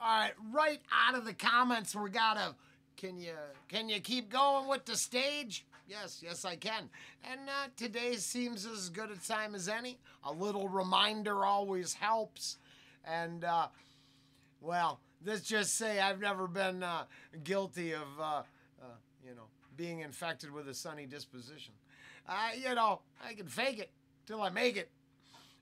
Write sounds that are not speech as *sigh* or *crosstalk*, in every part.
All right, right out of the comments, we got a. Can you can you keep going with the stage? Yes, yes, I can. And uh, today seems as good a time as any. A little reminder always helps. And uh, well, let's just say I've never been uh, guilty of uh, uh, you know being infected with a sunny disposition. You know, I can fake it till I make it.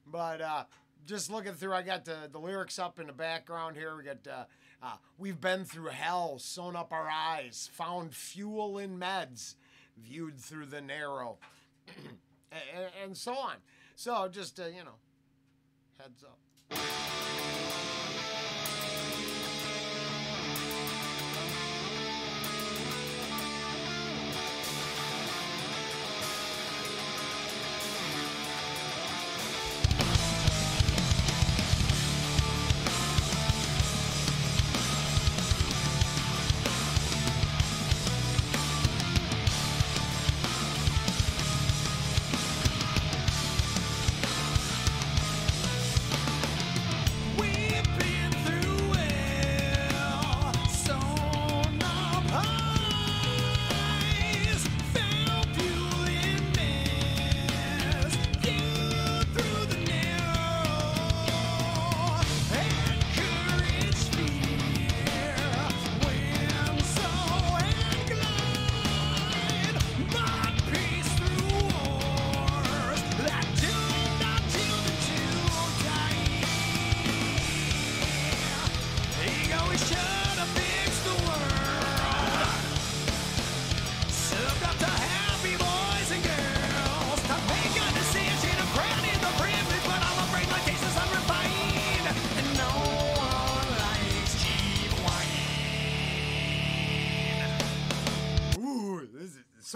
But uh, just looking through, I got the, the lyrics up in the background here. We got uh, uh, we've been through hell, sewn up our eyes, found fuel in meds, viewed through the narrow, *clears throat* and, and so on. So just uh, you know, heads up.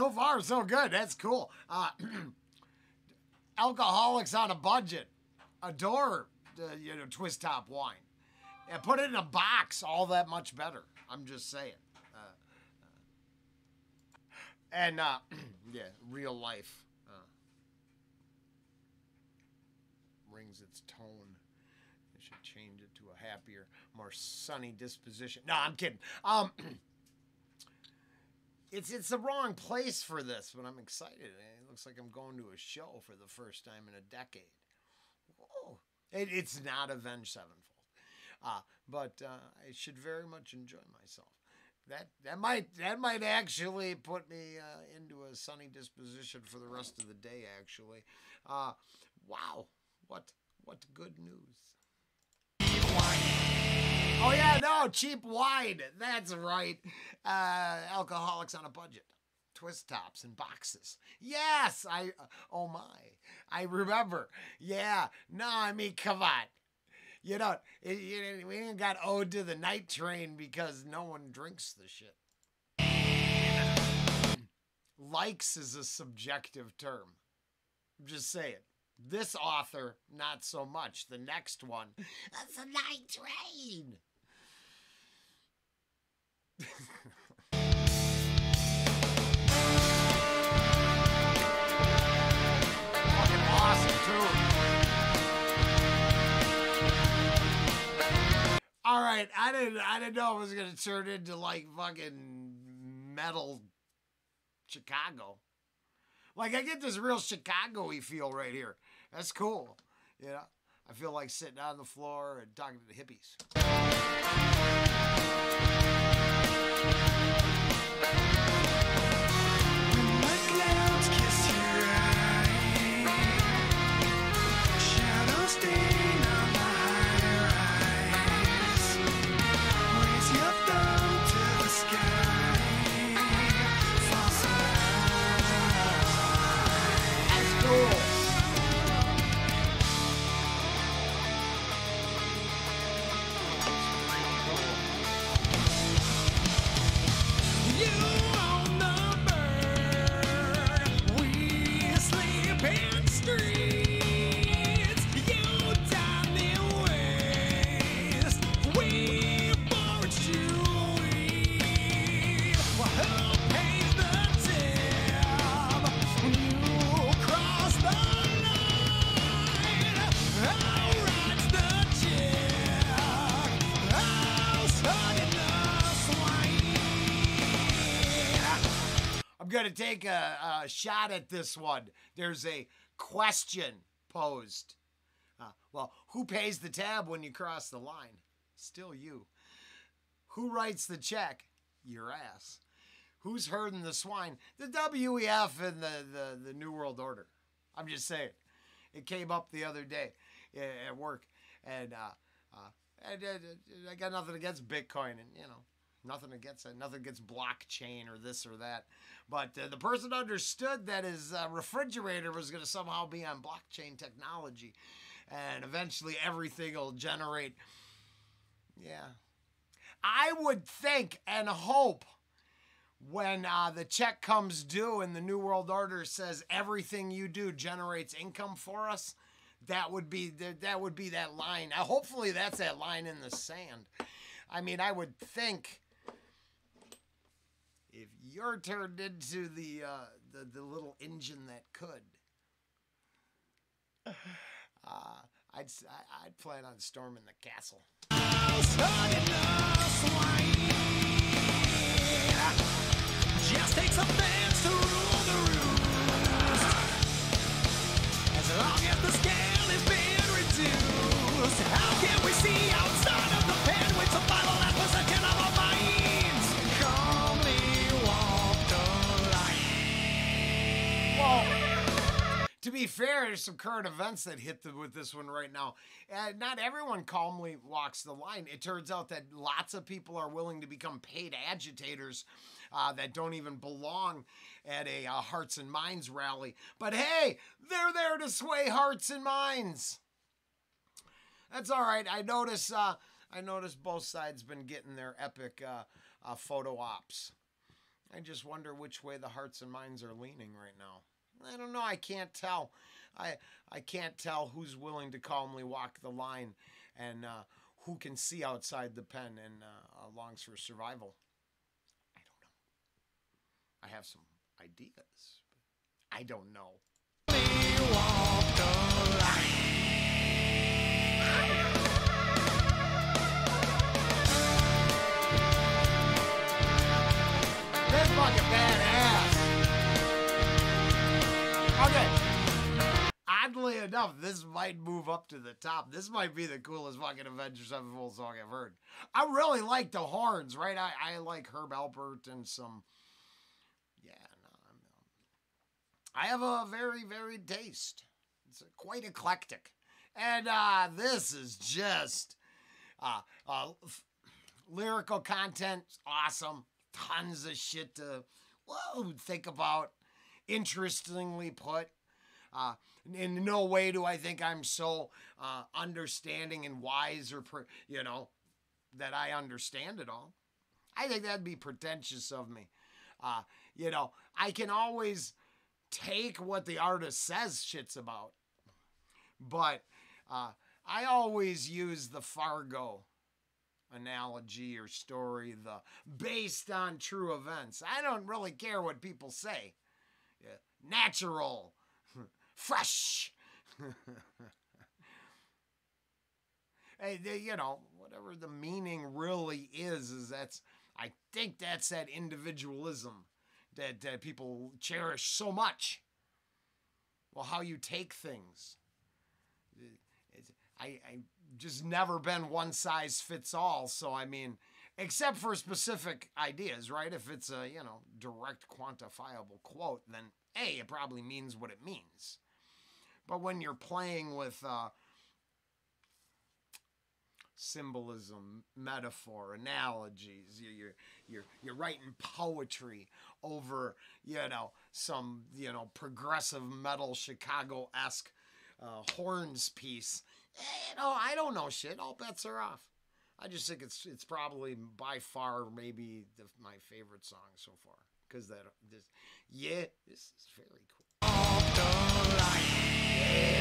So far so good. That's cool. Uh, *clears throat* alcoholics on a budget adore the you know twist top wine. And put it in a box. All that much better. I'm just saying. Uh, uh, and uh, *clears throat* yeah, real life uh, rings its tone. It should change it to a happier, more sunny disposition. No, I'm kidding. Um. *clears throat* it's it's the wrong place for this, but I'm excited. It looks like I'm going to a show for the first time in a decade. Whoa. It, it's not Avenged Sevenfold, uh, but uh, I should very much enjoy myself. That that might that might actually put me uh, into a sunny disposition for the rest of the day. Actually, uh, wow, what what good news. Oh yeah, no, cheap wine. That's right. Uh, alcoholics on a budget. Twist tops and boxes. Yes, I. Uh, oh my, I remember. Yeah, no, I mean, come on. You know, it, it, we ain't got owed to the night train because no one drinks the shit. Likes is a subjective term. Just saying. This author, not so much. The next one, that's a night train. Awesome too. All right, I didn't I didn't know it was gonna turn into like fucking metal Chicago. Like I get this real Chicago-y feel right here. That's cool. You know? I feel like sitting on the floor and talking to the hippies. The going to take a, a shot at this one. There's a question posed. Uh, well, who pays the tab when you cross the line? Still you. Who writes the check? Your ass. Who's herding the swine? The WEF and the, the, the New World Order. I'm just saying. It came up the other day uh, at work, and, uh, uh, and I got nothing against Bitcoin, and you know, nothing against it, nothing against blockchain or this or that. But uh, the person understood that his uh, refrigerator was going to somehow be on blockchain technology, and eventually everything will generate. Yeah, I would think and hope when uh, the check comes due and the New World Order says everything you do generates income for us, that would be that would be that line. Hopefully, that's that line in the sand. I mean, I would think you're turned into the uh, the, the little engine that could, *sighs* uh, I'd I'd plan on storming the castle. Fair, there's some current events that hit the, with this one right now. Uh, not everyone calmly walks the line. It turns out that lots of people are willing to become paid agitators uh, that don't even belong at a uh, Hearts and Minds rally. But hey, they're there to sway hearts and minds. That's all right. I notice. Uh, I notice both sides been getting their epic uh, uh, photo ops. I just wonder which way the hearts and minds are leaning right now. I don't know. I can't tell. I I can't tell who's willing to calmly walk the line, and uh, who can see outside the pen and uh, longs for survival. I don't know. I have some ideas, I don't know. Enough, this might move up to the top. This might be the coolest fucking Avenged Sevenfold song I've heard. I really like the horns, right? I, I like Herb Alpert and some. Yeah, no, I'm, I have a very varied taste. It's quite eclectic, and uh, this is just uh, uh, lyrical content, awesome. Tons of shit to whoa, think about. Interestingly put. Uh, in no way do I think I'm so uh, understanding and wise or, you know, that I understand it all. I think that'd be pretentious of me. Uh, you know, I can always take what the artist says shit's about, but uh, I always use the Fargo analogy or story, the based on true events. I don't really care what people say. Yeah, natural, fresh. hey, they, you know, whatever the meaning really is, is that's, I think that's that individualism that, that people cherish so much. Well, how you take things. I, I just never been one size fits all. So, I mean, except for specific ideas, right? If it's a, you know, direct quantifiable quote, then A, it probably means what it means. But when you're playing with uh, symbolism, metaphor, analogies, you- you're, you're, you're writing poetry over, you know, some, you know, progressive metal Chicago esque uh, horns piece. Eh, You know, I don't know shit. All bets are off. I just think it's it's probably by far maybe the, my favorite song so far because that this yeah this is very cool. Yeah.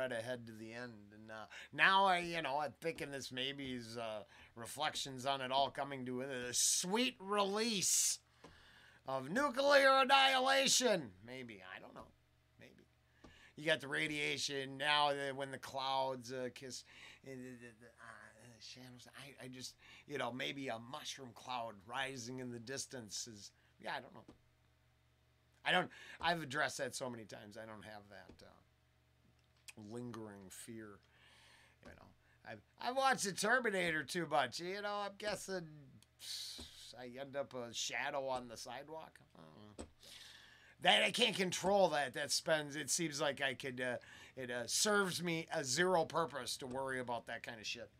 Read ahead to the end. And uh, now I, you know, I'm thinking this maybe is uh, reflections on it all coming to a sweet release of nuclear annihilation. Maybe I don't know. Maybe you got the radiation now. When the clouds uh, kiss uh, uh, shadows, I, I just, you know, maybe a mushroom cloud rising in the distance is. Yeah, I don't know. I don't. I've addressed that so many times. I don't have that uh, lingering fear. You know, I I watched the Terminator too much. You know, I'm guessing I end up a shadow on the sidewalk. I know. That I can't control. That that spends. It seems like I could. Uh, it uh, serves me a zero purpose to worry about that kind of shit.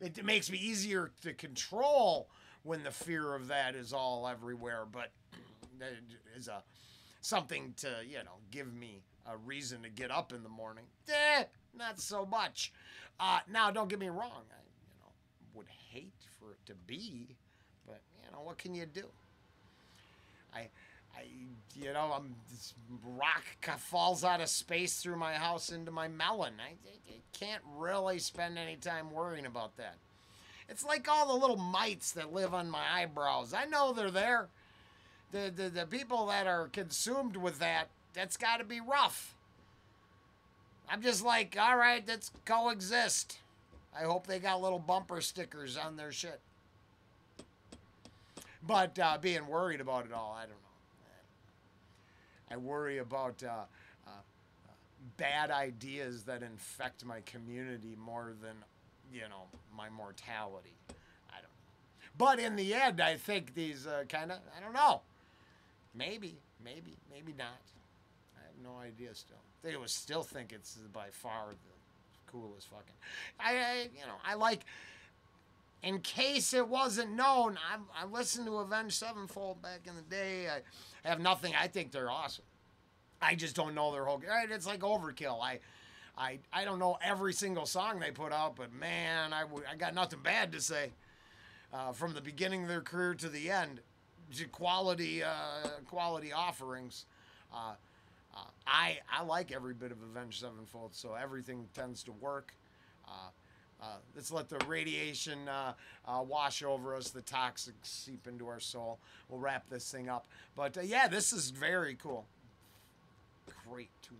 It makes me easier to control when the fear of that is all everywhere, but that is a something to you know give me a reason to get up in the morning. Eh, not so much. Uh, now, don't get me wrong. I you know would hate for it to be, but you know what can you do? I. I, you know, I'm this rock falls out of space through my house into my melon. I, I, I can't really spend any time worrying about that. It's like all the little mites that live on my eyebrows. I know they're there. The the, the people that are consumed with that, that's got to be rough. I'm just like, all right, let's coexist. I hope they got little bumper stickers on their shit. But uh, being worried about it all, I don't know. I worry about uh, uh, bad ideas that infect my community more than, you know, my mortality. I don't know. But in the end, I think these uh, kind of, I don't know. Maybe, maybe, maybe not. No idea still. They would still think it's by far the coolest fucking. I, I you know, I like. In case it wasn't known, I, I listened to Avenged Sevenfold back in the day. I have nothing. I think they're awesome. I just don't know their whole. Right, it's like overkill. I, I, I don't know every single song they put out, but man, I, w- I got nothing bad to say. Uh, from the beginning of their career to the end, quality, uh, quality offerings. Uh, uh, I, I like every bit of Avenged Sevenfold, so everything tends to work. Uh, uh, let's let the radiation uh, uh, wash over us, the toxic seep into our soul. We'll wrap this thing up. But uh, yeah, this is very cool. Great tune.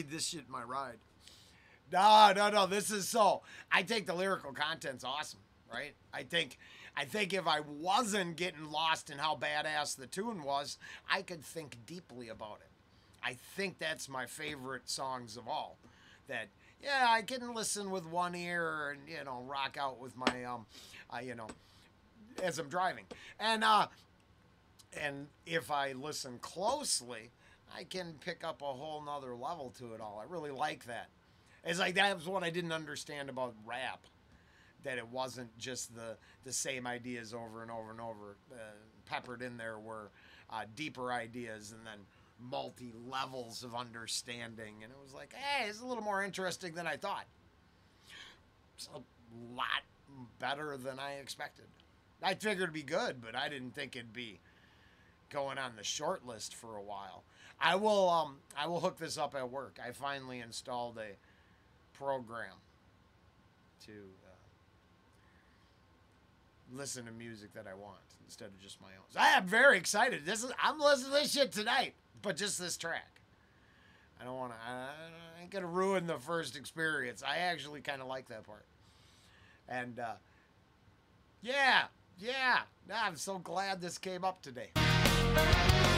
Need this shit in my ride. No, no, no. This is so. I think the lyrical content's awesome, right? I think, I think if I wasn't getting lost in how badass the tune was, I could think deeply about it. I think that's my favorite songs of all. That yeah, I can listen with one ear and you know rock out with my um, uh, you know, as I'm driving, and uh, and if I listen closely, I can pick up a whole nother level to it all. I really like that. It's like that was what I didn't understand about rap, that it wasn't just the the same ideas over and over and over. Uh, peppered in there were uh, deeper ideas and then multi levels of understanding, and it was like, hey, it's a little more interesting than I thought. It's a lot better than I expected. I figured it'd be good, but I didn't think it'd be going on the short list for a while. I will um I will hook this up at work. I finally installed a program to uh, listen to music that I want instead of just my own. So I am very excited. This is I'm listening to this shit tonight, but just this track. I don't want to. I, ain't gonna ruin the first experience. I actually kind of like that part, and uh, yeah, Yeah, Nah, I'm so glad this came up today. The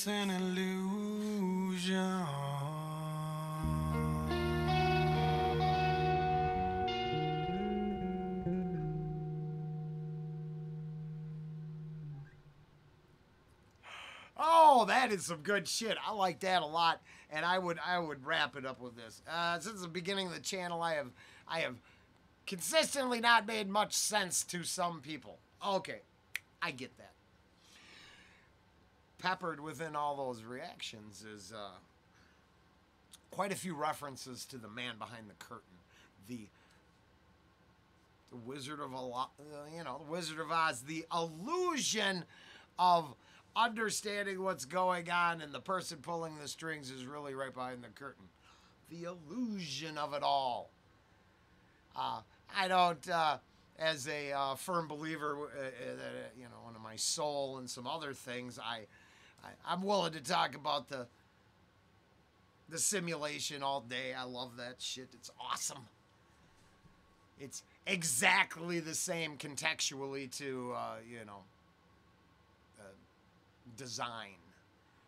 It's an illusion. Oh, that is some good shit. I like that a lot, and I would I would wrap it up with this. Uh, since the beginning of the channel, I have I have consistently not made much sense to some people. Okay, I get that. Peppered within all those reactions is uh, quite a few references to the man behind the curtain, the the Wizard of Oz, you know, the Wizard of Oz, the illusion of understanding what's going on and the person pulling the strings is really right behind the curtain. The illusion of it all. Uh, I don't, uh, as a uh, firm believer, uh, uh, that, you know, in my soul and some other things, I, I, I'm willing to talk about the the simulation all day. I love that shit. It's awesome. It's exactly the same contextually to, uh, you know, uh, design.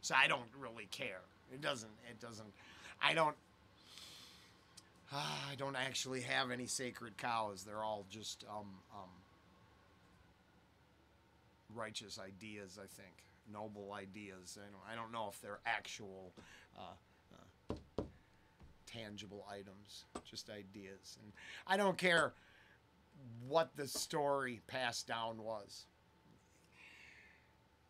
So I don't really care. It doesn't. It doesn't. I don't. *sighs* I don't actually have any sacred cows. They're all just um, um, righteous ideas. I think noble ideas. I don't. I don't know if they're actual. Uh, uh, tangible items, just ideas. And I don't care what the story passed down was.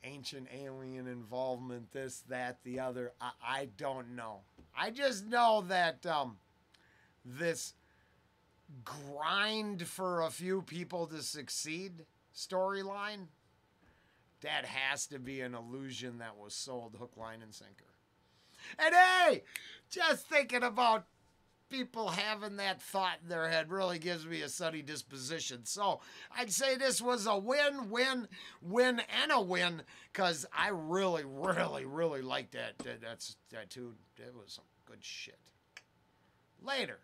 Ancient alien involvement, this, that, the other. I, I don't know. I just know that um, this grind for a few people to succeed storyline, that has to be an illusion that was sold hook, line, and sinker. And hey, just thinking about people having that thought in their head really gives me a sunny disposition. So I'd say this was a win, win, win, and a win because I really, really, really liked that. that that's that too. It was some good shit. Later.